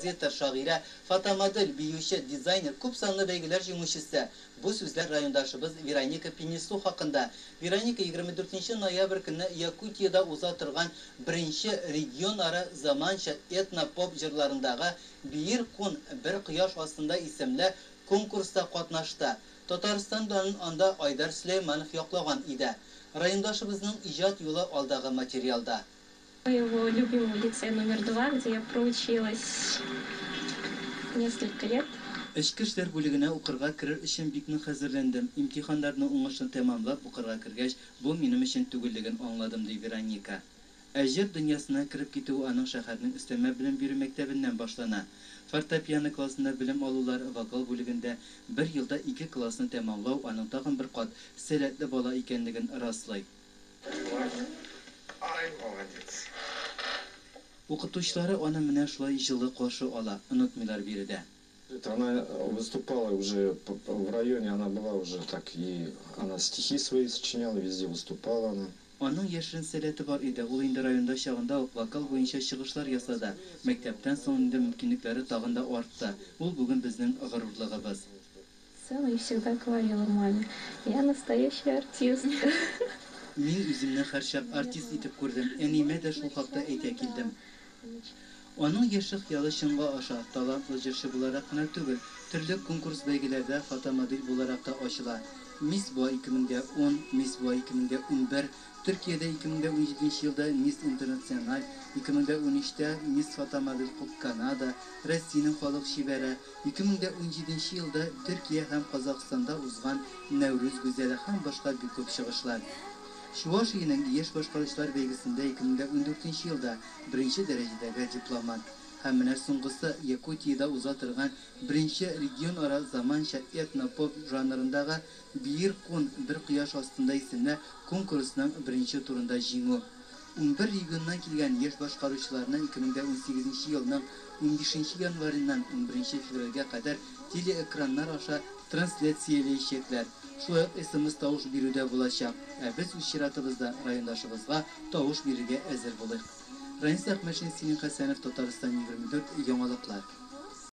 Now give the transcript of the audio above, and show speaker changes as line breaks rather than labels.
Газета Fatama Dil, biyuşi, dizayner, kup sanlı belgeler jinguşisi. Bu sözler rayondaşımız Veronika Pinisu hakkında. Veronika 24 noyabr günü Yakutiyada uzatırgan birinci region ara zamanşa etna pop jırlarındağı Bir kun bir kıyaş aslında isimli konkursta qatnaştı. Татарстандан анда Айдар Сулейманов yoklagan idi. Rayondaşımızın ijat yolu aldığı materialda.
Его любимого лицея номер два, где я проучилась несколько лет.
Ішкі ішлер бөлігіне оқырға кірер үшін бик нык хәзерләндем. Имтиханнарны уңышлы тәмамлап оқырға кергәч, бу минем өчен түгеллеген аңладым ди Вероника. Әҗер дөньясына кереп китү аның шәһәрнең өстәмә белем бирү мәктәбеннән башлана. Фортепиано классында белем алулар вокал бүлегендә бер елда ике классны тәмамлау аның тагын бер кат сәләтле бала икәнлеген раслай.
Молодец.
Укытучылары аны менә шулай җылы каршы ала, онытмыйлар биредә.
Это Она выступала уже в районе, она была уже так и она стихи свои сочиняла, везде выступала она.
Аның яшерен сәләте бар иде. Ул инде районда чагында ук вокал буенча чыгышлар ясады. Мәктәптән соң инде мөмкинлекләре тагын да артты. Ул бүген безнең горурлыгыбыз.
Сцену и всегда говорила маме, я настоящий артист.
Мин үземне һәрчак артист итеп күрдем. Әнимә дә шул килдем. Аның яшьле хыялы чынга аша. Талантлы җырчы буларак кына түгел, төрле конкурс бәйгеләрдә фотомодель буларак та ачыла. Мисс Буа 2010, Мисс Буа 2011, Төркиядә 2017 елда Мисс Интернациональ, 2013тә Мисс Фотомодель Куб Канада, Россиянең халык шибәре, 2017 елда Төркия һәм Казакъстанда узган Нәүрүз гүзәле һәм башка бик күп чыгышлар. Чувашиянең яшь башкаручылар бәйгесендә 2014 елда беренче дәрәҗәдәге дипломат һәм менә соңгысы Якутиядә уза торган беренче регион ара заманча этно-поп жанрындагы Бир кун бер кояш астында исемле конкурсның беренче турында җиңү. 11 регионнан килгән яшь башкаручыларны 2018 елның 15 январеннан 11 февральгә кадәр телеэкраннар аша трансляцияләячәкләр. Шулай ук СМС тавыш бирүдә булачак. Ә без үз чиратыбызда райондашыбызга тавыш бирергә әзер булыйк. Рәнис Әхмәтшин, Синин Хәсәнов, Татарстан 24, яңалыклар.